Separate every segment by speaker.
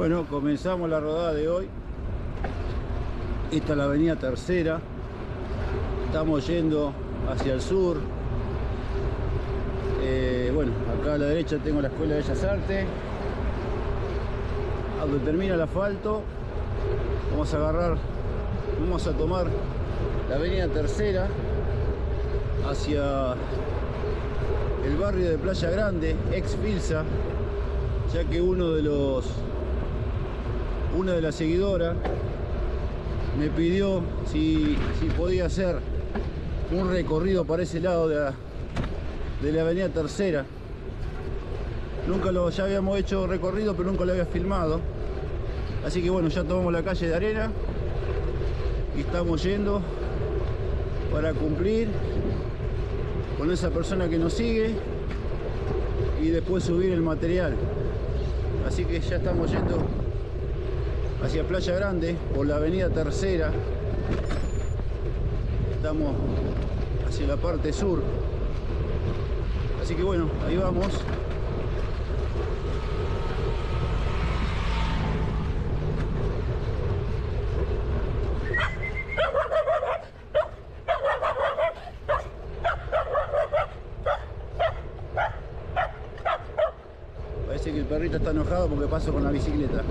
Speaker 1: Bueno, comenzamos la rodada de hoy. Esta es la avenida Tercera. Estamos yendo hacia el sur. Eh, bueno, acá a la derecha tengo la Escuela de Bellas Artes. A donde termina el asfalto, vamos a agarrar, vamos a tomar la avenida Tercera hacia el barrio de Playa Grande, ex Filsa, ya que uno de los una de las seguidoras me pidió si, si podía hacer un recorrido para ese lado de la, de la avenida Tercera. Nunca lo, ya habíamos hecho recorrido, pero nunca lo había filmado. Así que bueno, ya tomamos la calle de arena y estamos yendo para cumplir con esa persona que nos sigue y después subir el material. Así que ya estamos yendo hacia Playa Grande por la avenida Tercera. Estamos hacia la parte sur. Así que bueno, ahí vamos. Parece que el perrito está enojado porque paso con la bicicleta.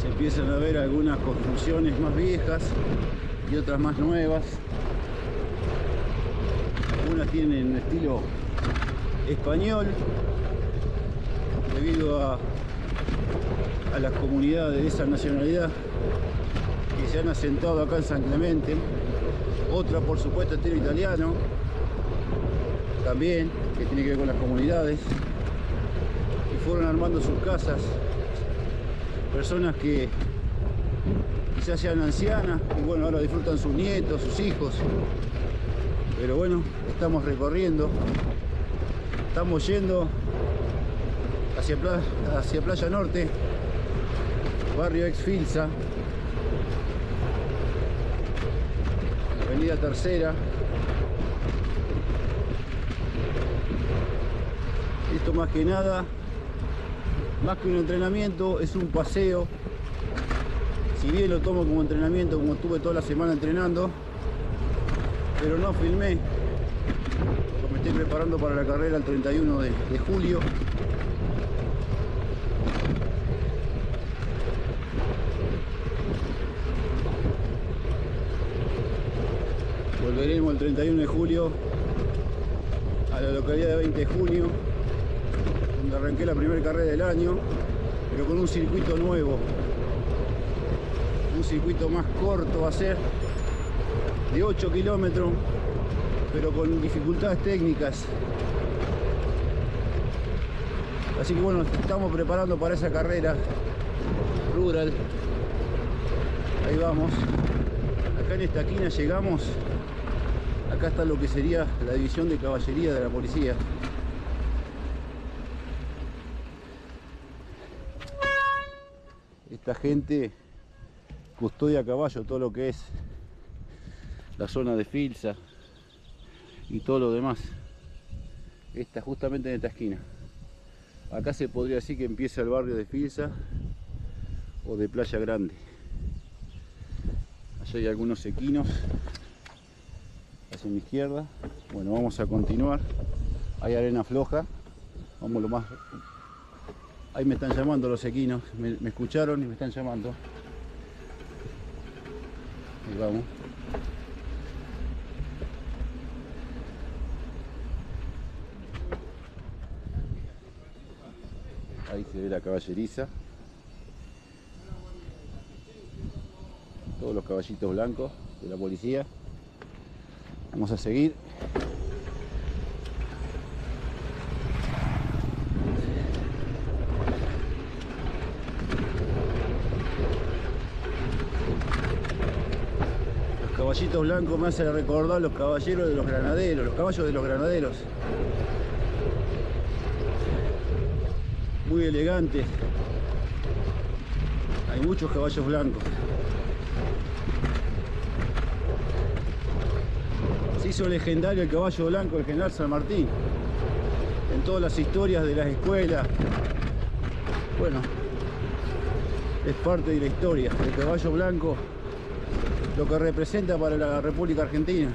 Speaker 1: se empiezan a ver algunas más viejas y otras más nuevas. Algunas tienen estilo español debido a, a las comunidades de esa nacionalidad que se han asentado acá en San Clemente. Otra por supuesto estilo italiano también que tiene que ver con las comunidades y fueron armando sus casas personas que quizás sean ancianas y bueno, ahora disfrutan sus nietos, sus hijos. Pero bueno, estamos recorriendo, estamos yendo hacia, Playa, hacia Playa Norte, barrio ex Filsa, avenida Tercera. Esto más que nada más que un entrenamiento, es un paseo. Si bien lo tomo como entrenamiento, como estuve toda la semana entrenando, pero no filmé, porque me estoy preparando para la carrera el 31 de, de julio. Volveremos el 31 de julio a la localidad de 20 de junio donde arranqué la primera carrera del año, pero con un circuito nuevo. Circuito más corto va a ser, de 8 kilómetros, pero con dificultades técnicas. Así que bueno, estamos preparando para esa carrera rural. Ahí vamos. Acá en esta esquina llegamos. Acá está lo que sería la división de caballería de la policía. esta gente custodia a caballo todo lo que es la zona de Filsa y todo lo demás. Está justamente en esta esquina. Acá se podría decir que empieza el barrio de Filsa o de Playa Grande. Allá hay algunos equinos hacia mi izquierda. Bueno vamos a continuar. Hay arena floja. Vamos lo más. Ahí me están llamando los equinos, me, escucharon y me están llamando. Ahí vamos. Ahí se ve la caballeriza. Todos los caballitos blancos de la policía. Vamos a seguir. Caballitos blancos me hacen recordar los caballeros de los granaderos, los caballos de los granaderos. Muy elegantes. Hay muchos caballos blancos. Se hizo legendario el caballo blanco del general San Martín. En todas las historias de las escuelas. Bueno, es parte de la historia. El caballo blanco lo que representa para la República Argentina.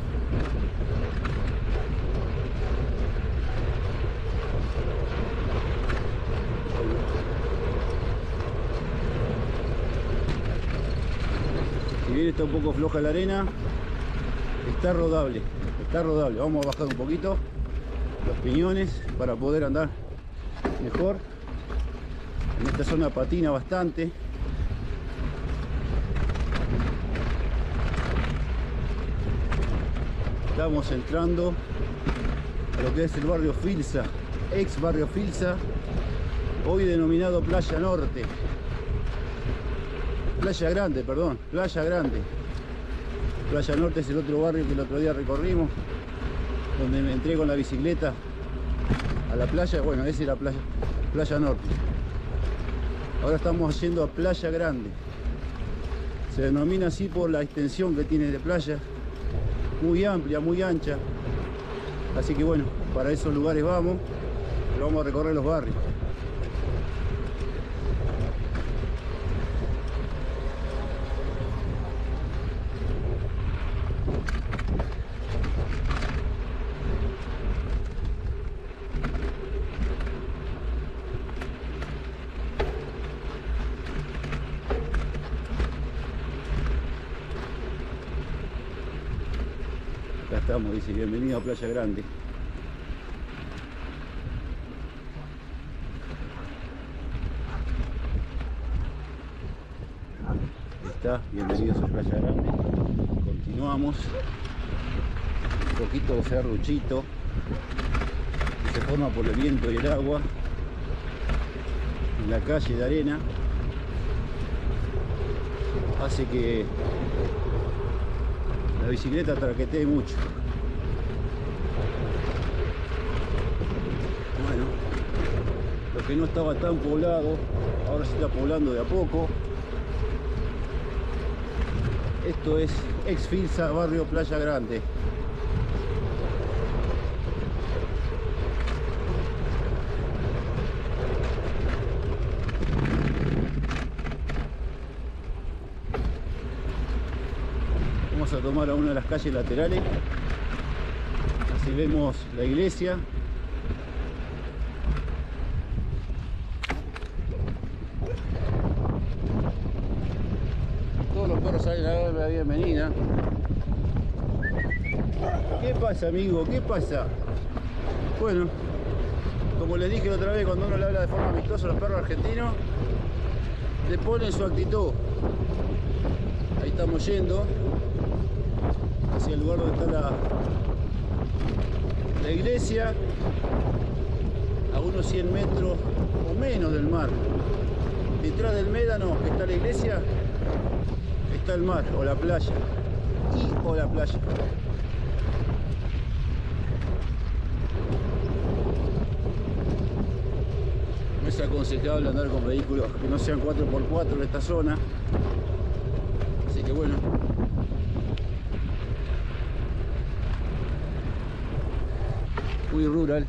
Speaker 1: Si bien está un poco floja la arena, está rodable, está rodable. Vamos a bajar un poquito los piñones para poder andar mejor. En esta zona patina bastante. Estamos entrando a lo que es el barrio Filsa, ex barrio Filsa, hoy denominado Playa Norte. Playa Grande, perdón, Playa Grande. Playa Norte es el otro barrio que el otro día recorrimos, donde me entré con la bicicleta a la playa. Bueno, esa es la playa, playa Norte. Ahora estamos yendo a Playa Grande. Se denomina así por la extensión que tiene de playa muy amplia, muy ancha. Así que bueno, para esos lugares vamos, pero vamos a recorrer los barrios. estamos, dice, bienvenido a Playa Grande. está, bienvenidos a Playa Grande. Continuamos. Un poquito de se forma por el viento y el agua. En la calle de arena. Hace que la bicicleta traquetee mucho. Bueno, lo que no estaba tan poblado, ahora se está poblando de a poco. Esto es Exfilsa, barrio Playa Grande. Vamos a tomar a una de las calles laterales. Así vemos la iglesia. Todos los perros salen a dar la bienvenida. ¿Qué amigo? ¿Qué pasa? Bueno, como les dije otra vez, cuando uno le habla de forma amistosa a los perros argentinos, le ponen su actitud. Ahí estamos yendo hacia el lugar donde está la, la iglesia, a unos 100 metros o menos del mar. Detrás del médano que está la iglesia, está el mar o la playa. Y o la playa. Es aconsejable andar con vehículos que no sean 4x4 en esta zona. Así que bueno, muy rural.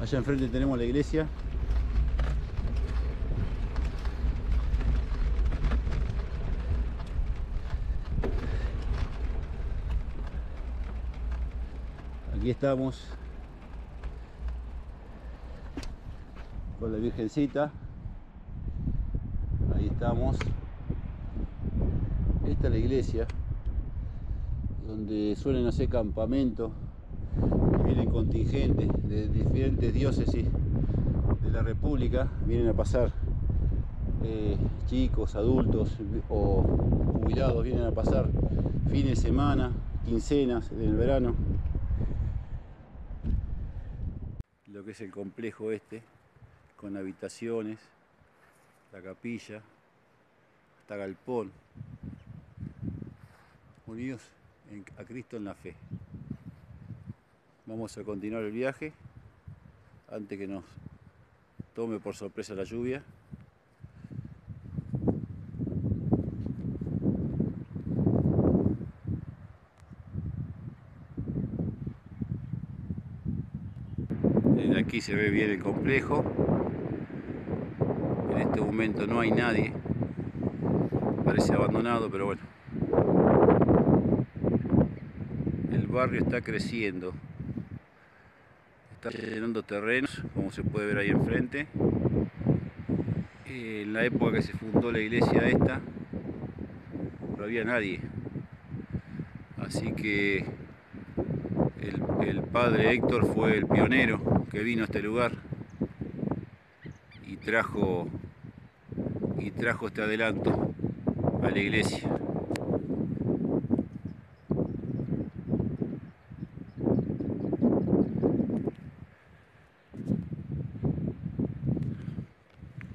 Speaker 1: Allá enfrente tenemos la iglesia. Aquí estamos con la Virgencita. Ahí estamos. Esta es la iglesia donde suelen hacer campamentos, vienen contingentes de diferentes diócesis de la República, vienen a pasar eh, chicos, adultos o jubilados, vienen a pasar fines de semana, quincenas en el verano. Lo que es el complejo este, con habitaciones, la capilla, hasta galpón. unidos a Cristo en la fe. Vamos a continuar el viaje antes que nos tome por sorpresa la lluvia. Aquí se ve bien el complejo. Este momento no hay nadie. Parece abandonado, pero bueno. El barrio está creciendo. Está llenando terrenos, como se puede ver ahí enfrente. En la época que se fundó la iglesia esta, no había nadie. Así que el, el padre Héctor fue el pionero que vino a este lugar y trajo y trajo este adelanto a la iglesia.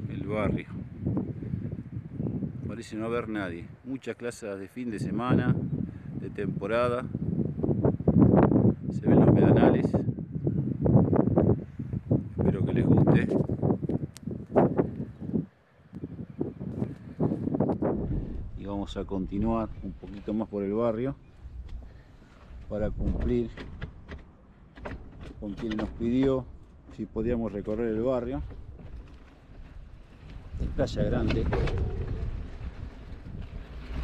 Speaker 1: El barrio. Parece no haber nadie. Muchas clases de fin de semana, de temporada. Se ven los medanales. Espero que les guste. Vamos a continuar un poquito más por el barrio para cumplir con quien nos pidió si podíamos recorrer el barrio de Playa Grande.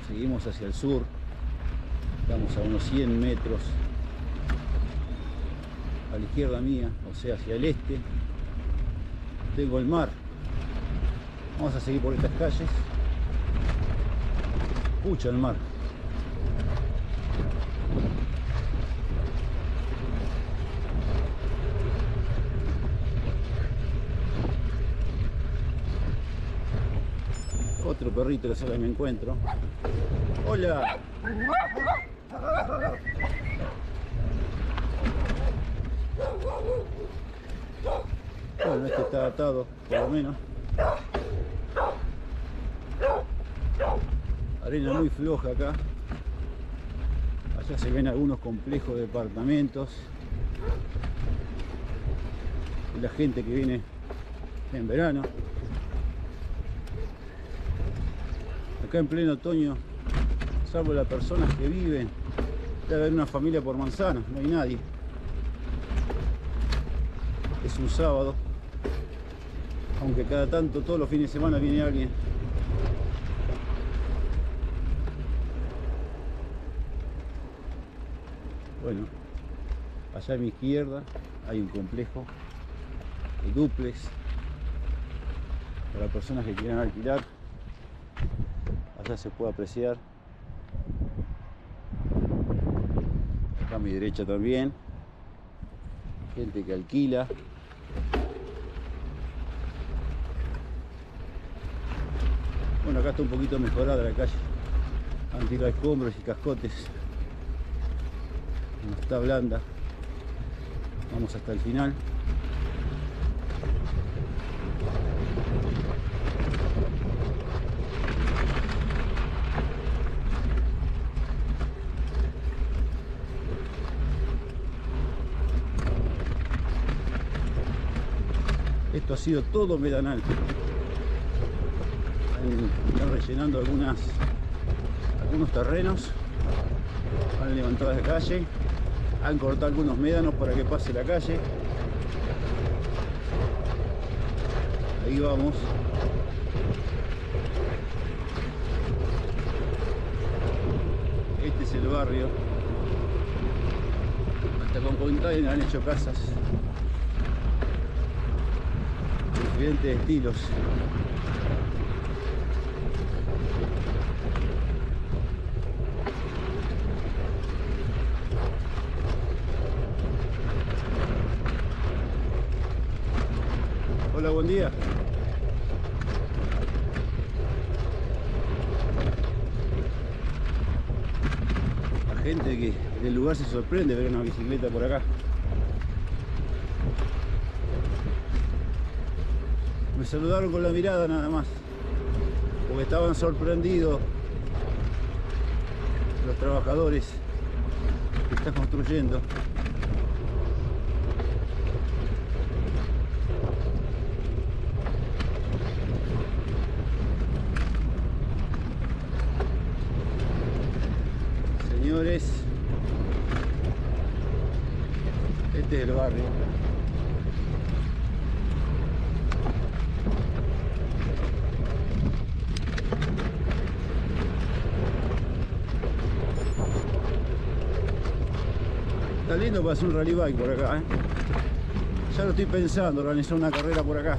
Speaker 1: Seguimos hacia el sur, estamos a unos 100 metros a la izquierda mía, o sea, hacia el este. Tengo el mar. Vamos a seguir por estas calles. Escucha el mar. Otro perrito que solo me encuentro. Hola. Bueno, este está atado, por lo menos. Arena muy floja acá. Allá se ven algunos complejos de departamentos. La gente que viene en verano. Acá en pleno otoño, salvo las personas que viven, debe haber una familia por manzana, no hay nadie. Es un sábado, aunque cada tanto, todos los fines de semana viene alguien. Bueno, allá a mi izquierda hay un complejo de duplex para personas que quieran alquilar. Allá se puede apreciar. Acá a mi derecha también. Gente que alquila. Bueno, acá está un poquito mejorada la calle. Han tirado escombros y cascotes. Está blanda. Vamos hasta el final. Esto ha sido todo medanal. Están rellenando algunas, algunos terrenos. Han levantado la calle. Han cortado algunos médanos para que pase la calle. Ahí vamos. Este es el barrio. Hasta con container han hecho casas diferentes estilos. Buen día. La gente que del lugar se sorprende ver una bicicleta por acá. Me saludaron con la mirada nada más. Porque estaban sorprendidos. Los trabajadores que están construyendo. Señores, este es el barrio. Está lindo para hacer un rally bike por acá, ¿eh? Ya lo estoy pensando, organizar una carrera por acá.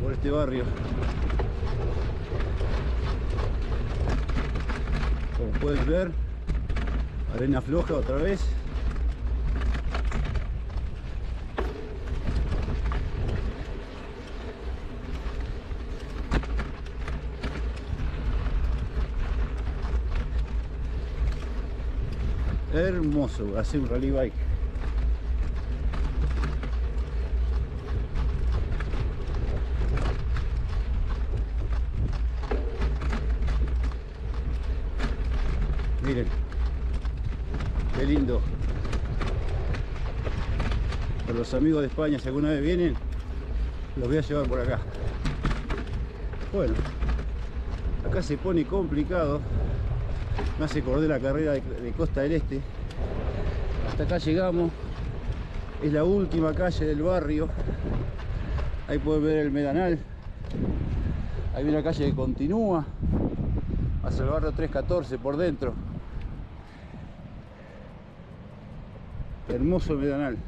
Speaker 1: Por este barrio. Como puedes ver, arena floja otra vez. Hermoso, hacer un rally bike. Miren, qué lindo. Para los amigos de España, si alguna vez vienen, los voy a llevar por acá. Bueno, acá se pone complicado me hace acordar la carrera de, Costa del Este hasta acá llegamos. Es la última calle del barrio. Ahí pueden ver el Medanal. Hay una calle que continúa. Hacia el barrio 314 por dentro. Hermoso Medanal.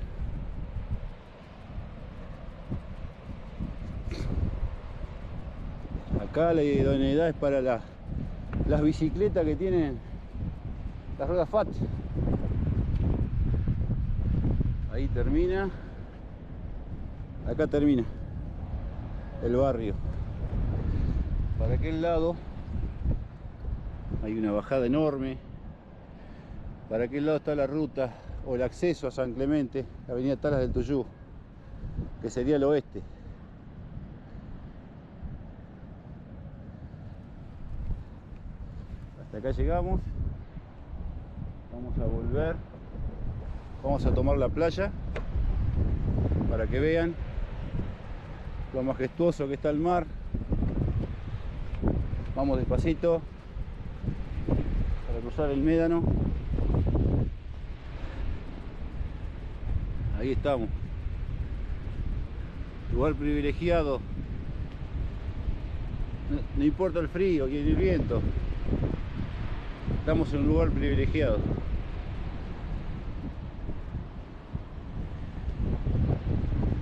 Speaker 1: Acá la idoneidad es para la las bicicletas que tienen las ruedas FAT ahí termina. Acá termina el barrio. Para aquel lado hay una bajada enorme. Para aquel lado está la ruta o el acceso a San Clemente la avenida Talas del Tuyú que sería el oeste. Hasta acá llegamos. Vamos a volver vamos a tomar la playa para que vean lo majestuoso que está el mar. Vamos despacito para cruzar el médano. Ahí estamos. Lugar privilegiado. No, importa el frío y el viento. Estamos en un lugar privilegiado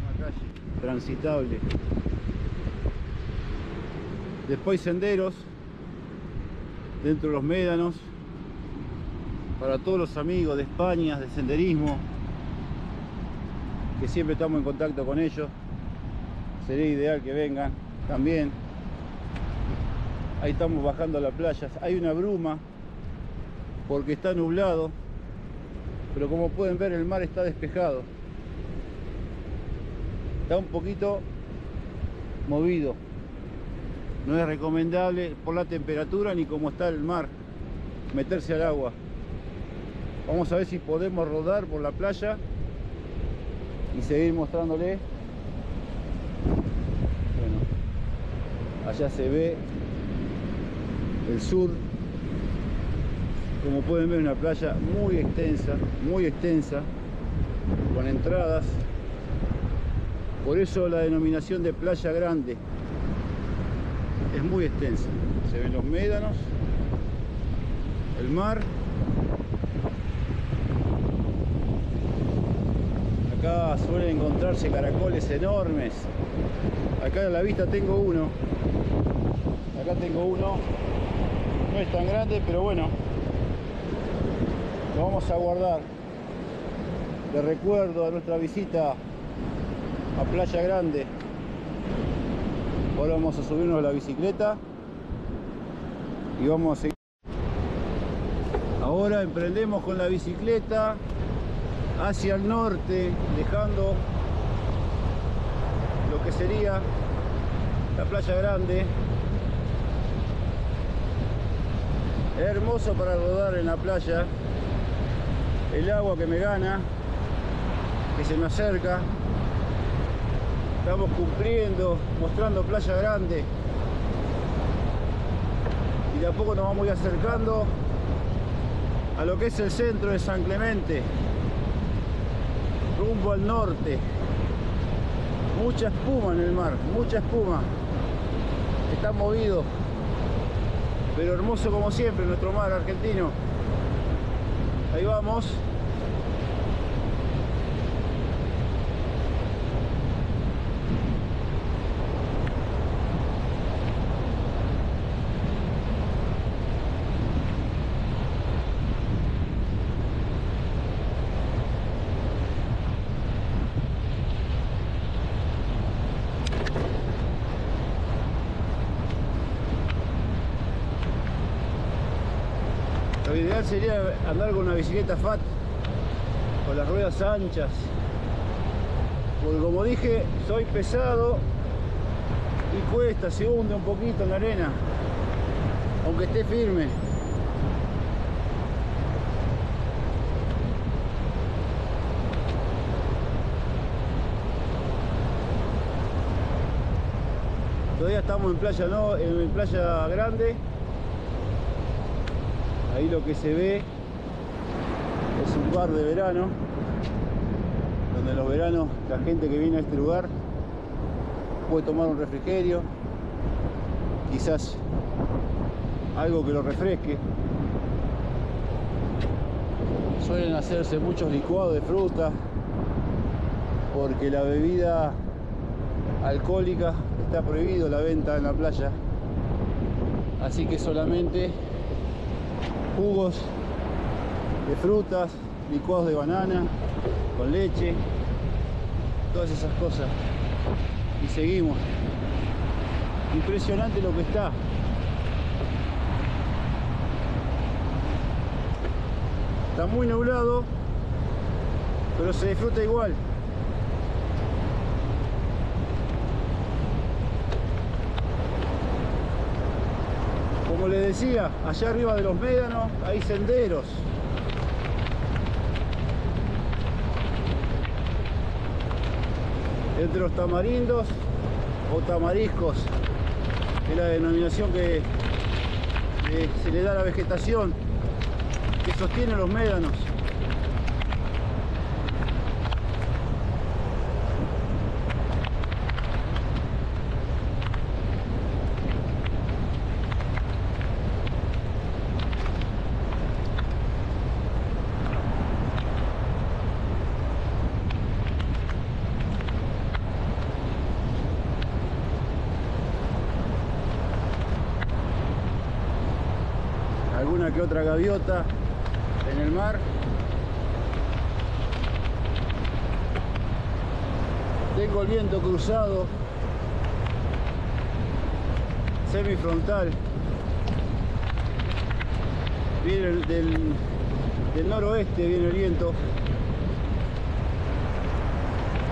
Speaker 1: una calle transitable. Después senderos dentro de los médanos para todos los amigos de España de senderismo que siempre estamos en contacto con ellos. Sería ideal que vengan también. Ahí estamos bajando a la playa. Hay una bruma porque está nublado pero como pueden ver el mar está despejado está un poquito movido. No es recomendable por la temperatura ni como está el mar meterse al agua. Vamos a ver si podemos rodar por la playa y seguir mostrándole. Bueno allá se ve el sur. Como pueden ver una playa muy extensa muy extensa con entradas por eso la denominación de playa grande es muy extensa. Se ven los médanos el mar. Acá suelen encontrarse caracoles enormes. Acá a la vista tengo uno. Acá tengo uno. No es tan grande pero bueno lo vamos a guardar de recuerdo a nuestra visita a Playa Grande ahora vamos a subirnos a la bicicleta y vamos a seguir ahora emprendemos con la bicicleta hacia el norte dejando lo que sería la playa grande. Hermoso para rodar en la playa. El agua que me gana, que se me acerca. Estamos cumpliendo, mostrando playa grande. Y de a poco nos vamos acercando a lo que es el centro de San Clemente. Rumbo al norte. Mucha espuma en el mar, mucha espuma. Está movido. Pero hermoso como siempre nuestro mar argentino. Ahí vamos. Lo sería andar con una bicicleta fat, con las ruedas anchas. Porque como dije, soy pesado y cuesta, se hunde un poquito en la arena, aunque esté firme. Todavía estamos en playa, no, en playa grande. Ahí lo que se ve es un bar de verano, donde en los veranos la gente que viene a este lugar puede tomar un refrigerio, quizás algo que lo refresque. Suelen hacerse muchos licuados de fruta, porque la bebida alcohólica está prohibido la venta en la playa. Así que solamente jugos de frutas, licuados de banana, con leche, todas esas cosas. Y seguimos. Impresionante lo que está. Está muy nublado, pero se disfruta igual. Como les decía, allá arriba de los médanos hay senderos. Entre los tamarindos o tamariscos, es la denominación que, que se le da a la vegetación que sostiene los médanos. Alguna que otra gaviota en el mar. Tengo el viento cruzado, semifrontal. Viene el- del, del noroeste, viene el viento.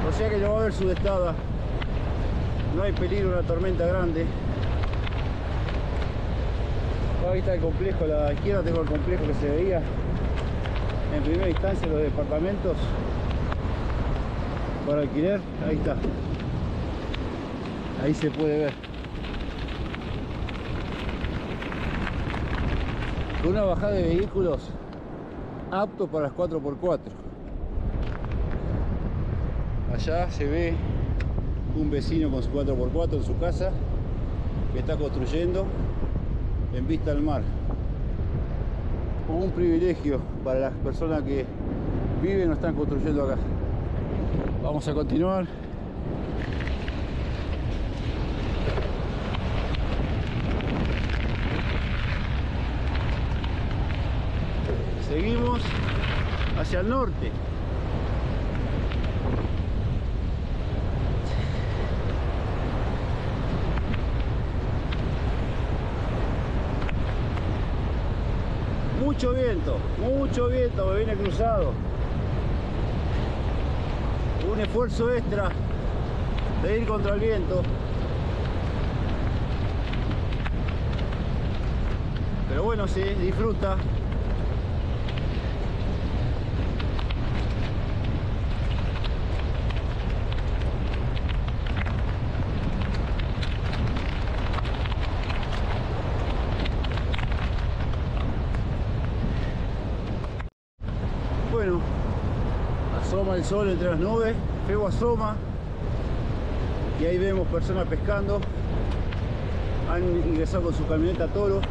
Speaker 1: O sea que no va a haber sudestada. No hay peligro de una tormenta grande. Ahí está el complejo, a la izquierda tengo el complejo que se veía en primera instancia los departamentos para alquiler, ahí está. Ahí se puede ver. Con una bajada de vehículos apto para las 4x4. Allá se ve un vecino con su 4x4 en su casa que está construyendo en vista al mar. Un privilegio para las personas que viven o están construyendo acá. Vamos a continuar. Seguimos hacia el norte. Mucho viento, mucho viento me viene cruzado. Un esfuerzo extra de ir contra el viento. Pero bueno, se disfruta. Bueno, asoma el sol entre las nubes, Febo asoma y ahí vemos personas pescando. Han ingresado con su camioneta Toro.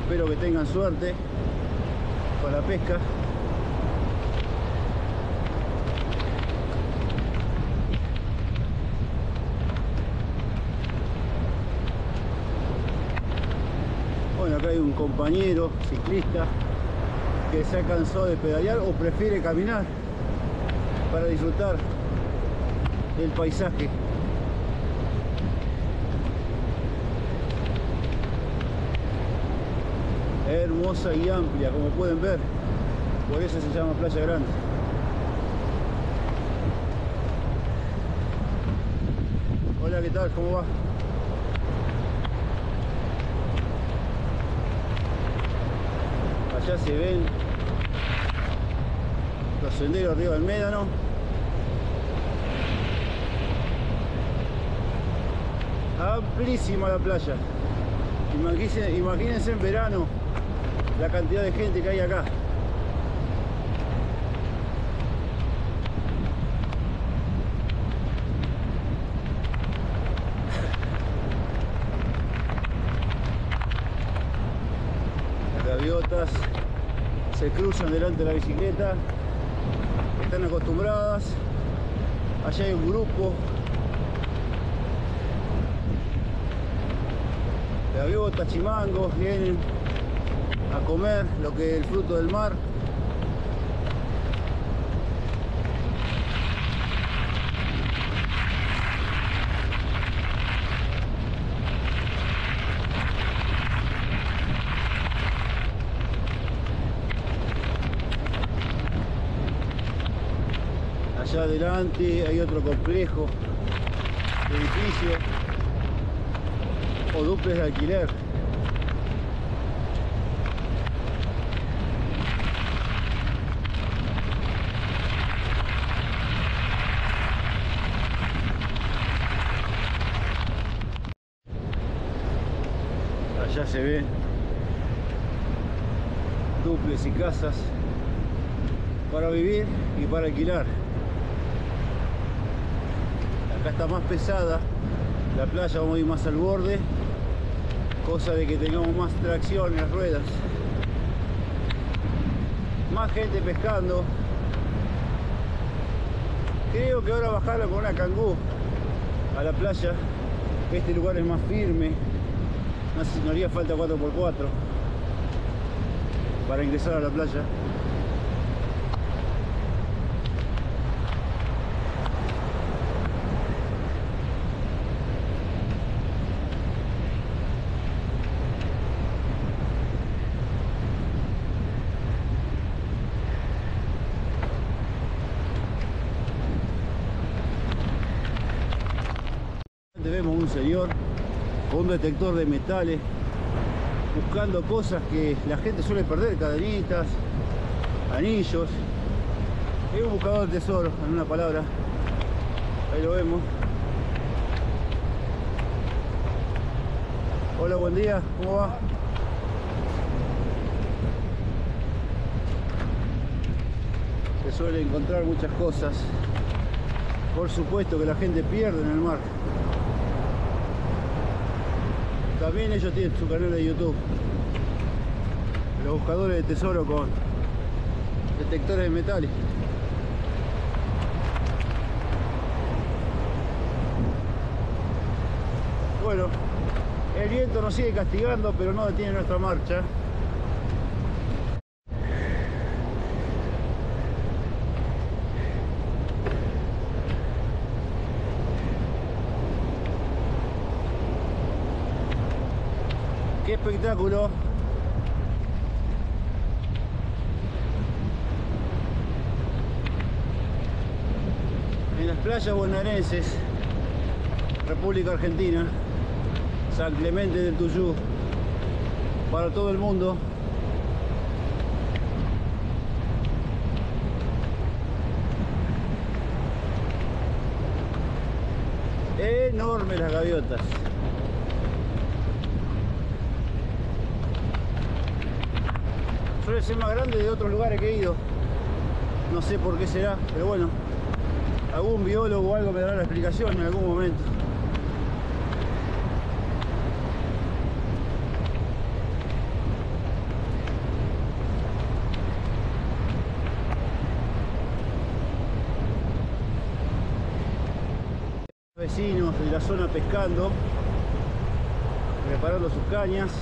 Speaker 1: Espero que tengan suerte con la pesca. Bueno, acá hay un compañero ciclista que se ha cansado de pedalear o prefiere caminar para disfrutar del paisaje. Hermosa y amplia, como pueden ver. Por eso se llama Playa Grande. Hola, ¿qué tal? ¿Cómo va? Allá se ven los senderos arriba del médano. Amplísima la playa. Imagínense, imagínense en verano la cantidad de gente que hay acá. Las gaviotas se cruzan delante de la bicicleta, están acostumbradas. Allá hay un grupo gaviotas, chimangos, vienen a comer lo que es el fruto del mar. Allá adelante hay otro complejo de edificios o duples de alquiler. Allá se ve duples y casas para vivir y para alquilar. Está más pesada la playa, vamos a ir más al borde, cosa de que tengamos más tracción en las ruedas. Más gente pescando. Creo que ahora bajarlo con una cangú a la playa. Este lugar es más firme. No haría falta 4x4 para ingresar a la playa. Vemos un señor con un detector de metales buscando cosas que la gente suele perder, cadenitas, anillos. Es un buscador de tesoro, en una palabra. Ahí lo vemos. Hola, buen día, ¿cómo va? Se suele encontrar muchas cosas. Por supuesto que la gente pierde en el mar. También ellos tienen su canal de YouTube. Los buscadores de tesoro con detectores de metales. Bueno, el viento nos sigue castigando, pero no detiene nuestra marcha. ¡Qué espectáculo! las playas bonaerenses, República Argentina, San Clemente del Tuyú, para todo el mundo. Enormes las gaviotas. Ser más grande de otros lugares que he ido. No sé por qué será, pero bueno, algún biólogo o algo me dará la explicación en algún momento. Vecinos de la zona pescando, preparando sus cañas.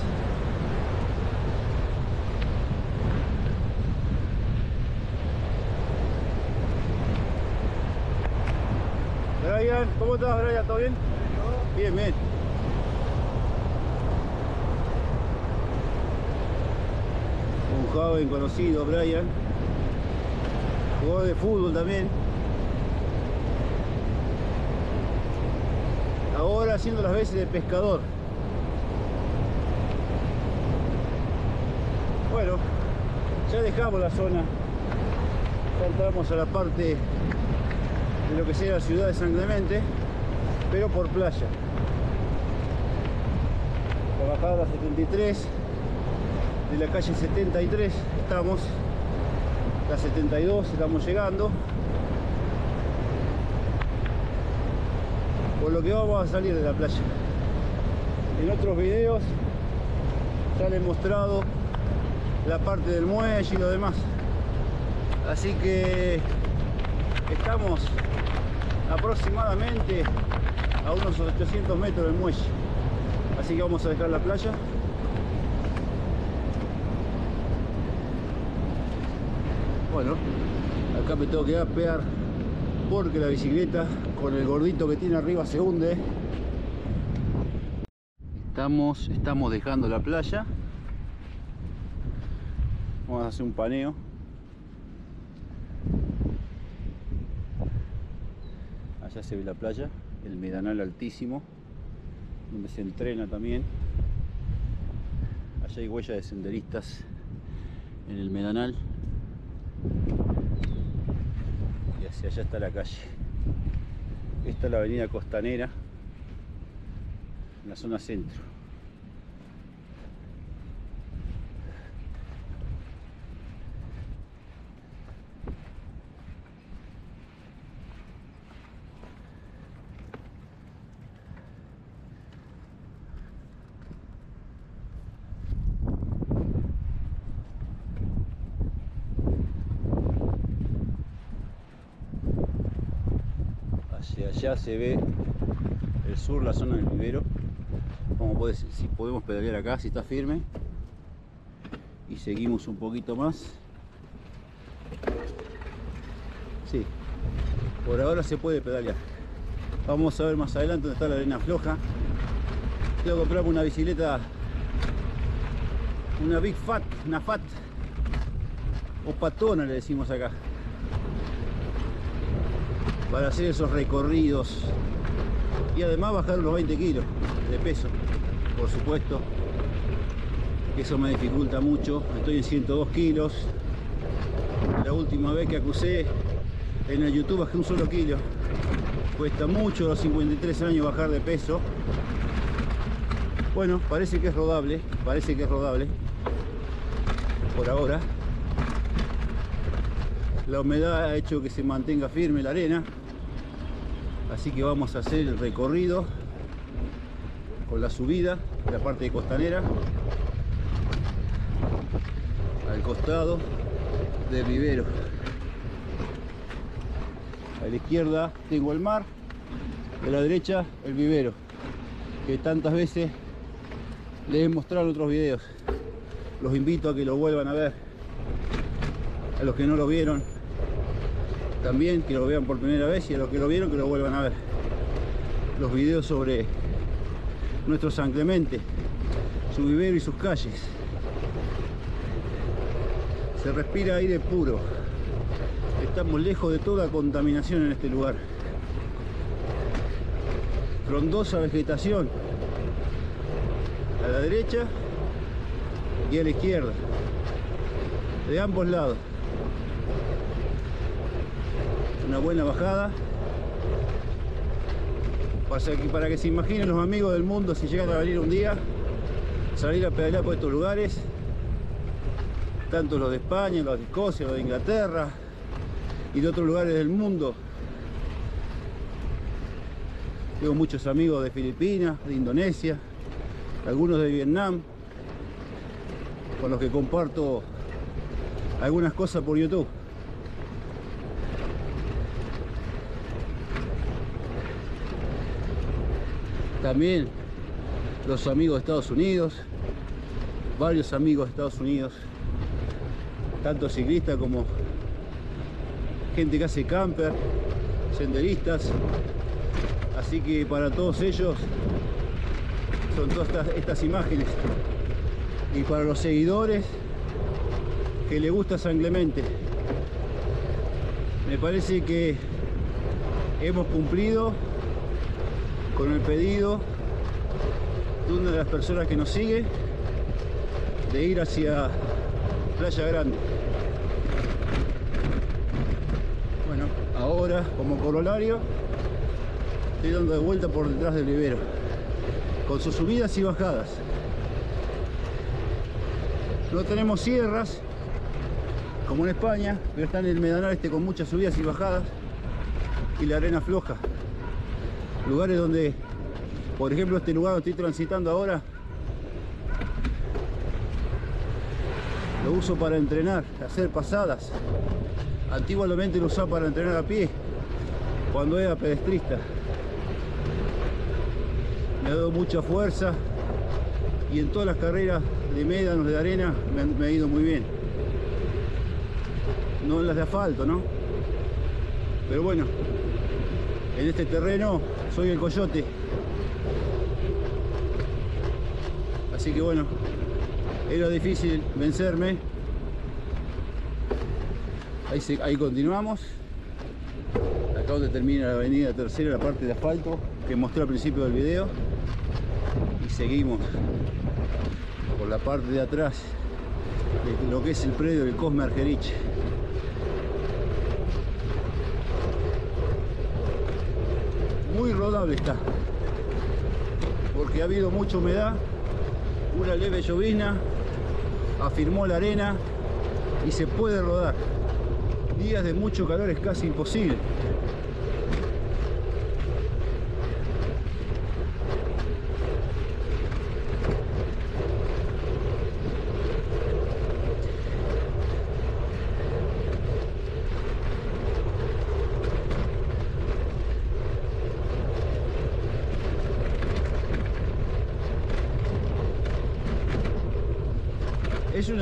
Speaker 1: Brian, ¿cómo estás Brian? ¿Todo bien? Bien, bien. Un joven conocido, Brian. Jugador de fútbol también. Ahora haciendo las veces de pescador. Bueno, ya dejamos la zona. Ya entramos a la parte de lo que sea la ciudad de San Clemente, pero por playa. La bajada 73 de la calle 73 estamos, la 72 estamos llegando. Por lo que vamos a salir de la playa. En otros videos ya les he mostrado la parte del muelle y lo demás. Así que estamos aproximadamente a unos 800 metros del muelle. Así que vamos a dejar la playa. Bueno acá me tengo que apear porque la bicicleta con el gordito que tiene arriba se hunde. Estamos estamos dejando la playa. Vamos a hacer un paneo allá se ve la playa, el medanal altísimo, donde se entrena también. Allá hay huellas de senderistas en el medanal. Y hacia allá está la calle. Esta es la avenida costanera, en la zona centro. Se ve el sur, la zona del vivero. Como puede, si podemos pedalear acá, si está firme. Y seguimos un poquito más. Sí, por ahora se puede pedalear. Vamos a ver más adelante donde está la arena floja. Tengo que comprarme una bicicleta, una Big Fat, una Fat o patona le decimos acá para hacer esos recorridos y además bajar unos 20 kilos de peso por supuesto eso me dificulta mucho. Estoy en 102 kilos. La última vez que acusé en el youtube bajé un solo kilo. Cuesta mucho los 53 años bajar de peso. Bueno parece que es rodable parece que es rodable por ahora. La humedad ha hecho que se mantenga firme la arena así que vamos a hacer el recorrido con la subida de la parte de costanera al costado del vivero. A la izquierda tengo el mar a la derecha el vivero que tantas veces les he mostrado en otros videos. Los invito a que lo vuelvan a ver. A los que no lo vieron también que lo vean por primera vez y a los que lo vieron que lo vuelvan a ver. Los videos sobre nuestro San Clemente su vivero y sus calles. Se respira aire puro. Estamos lejos de toda contaminación en este lugar. Frondosa vegetación. A la derecha y a la izquierda, de ambos lados. Una buena bajada. Para que, se imaginen los amigos del mundo si llegan a venir un día, salir a pedalear por estos lugares, tanto los de España, los de Escocia, los de Inglaterra y de otros lugares del mundo. Tengo muchos amigos de Filipinas, de Indonesia, algunos de Vietnam, con los que comparto algunas cosas por YouTube. También los amigos de Estados Unidos, varios amigos de Estados Unidos, tanto ciclistas como gente que hace camper, senderistas. Así que para todos ellos son todas estas, estas imágenes. Y para los seguidores que le gusta San Clemente, me parece que hemos cumplido con el pedido de una de las personas que nos sigue de ir hacia Playa Grande. Bueno, ahora como corolario estoy dando de vuelta por detrás del vivero con sus subidas y bajadas. No tenemos sierras como en España, pero está en el Medanal este con muchas subidas y bajadas y la arena floja. Lugares donde, por ejemplo, este lugar donde estoy transitando ahora, lo uso para entrenar, hacer pasadas. Antiguamente lo usaba para entrenar a pie, cuando era pedestrista me ha dado mucha fuerza y en todas las carreras de médanos de arena me, ha ido muy bien. No en las de asfalto, ¿no? Pero bueno, en este terreno soy el coyote. Así que bueno, era difícil vencerme. Ahí, continuamos. Acá donde termina la avenida tercera, la parte de asfalto que mostré al principio del video seguimos por la parte de atrás de lo que es el predio del Cosme Argerich. Muy rodable está, porque ha habido mucha humedad, una leve llovizna, afirmó la arena y se puede rodar. Días de mucho calor es casi imposible.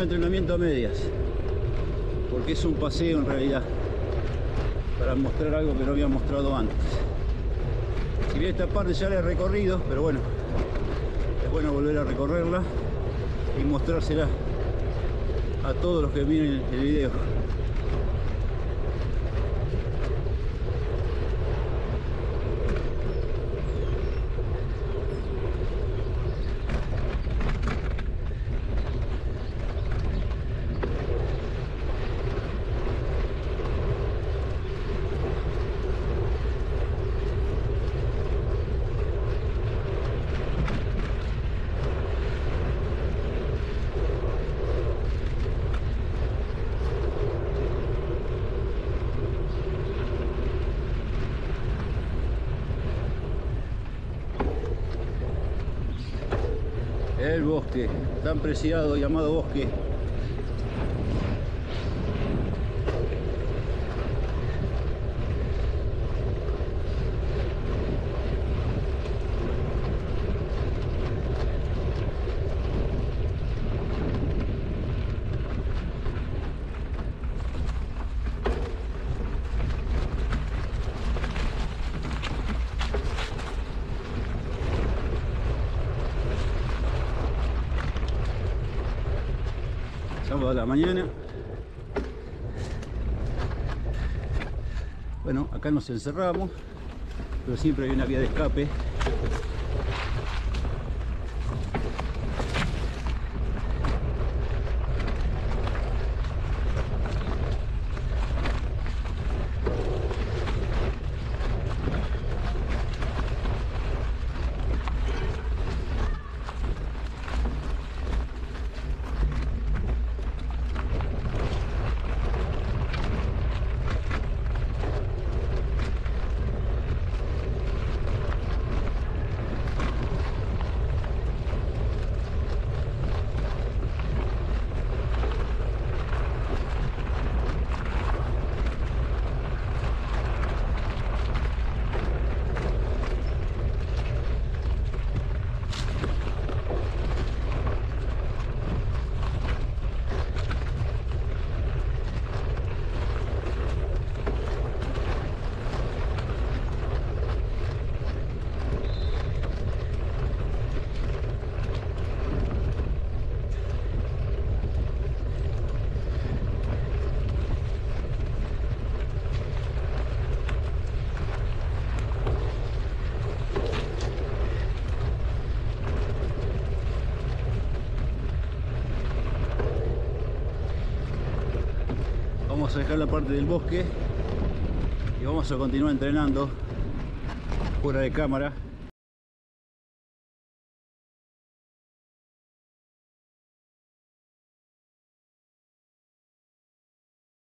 Speaker 1: Entrenamiento a medias, porque es un paseo en realidad, para mostrar algo que no había mostrado antes. Si bien esta parte ya la he recorrido, pero bueno, es bueno volver a recorrerla y mostrársela a todos los que miren el video. El bosque, tan preciado llamado bosque. sábado a la mañana bueno acá nos encerramos pero siempre hay una vía de escape Vamos a dejar la parte del bosque. Y vamos a continuar entrenando fuera de cámara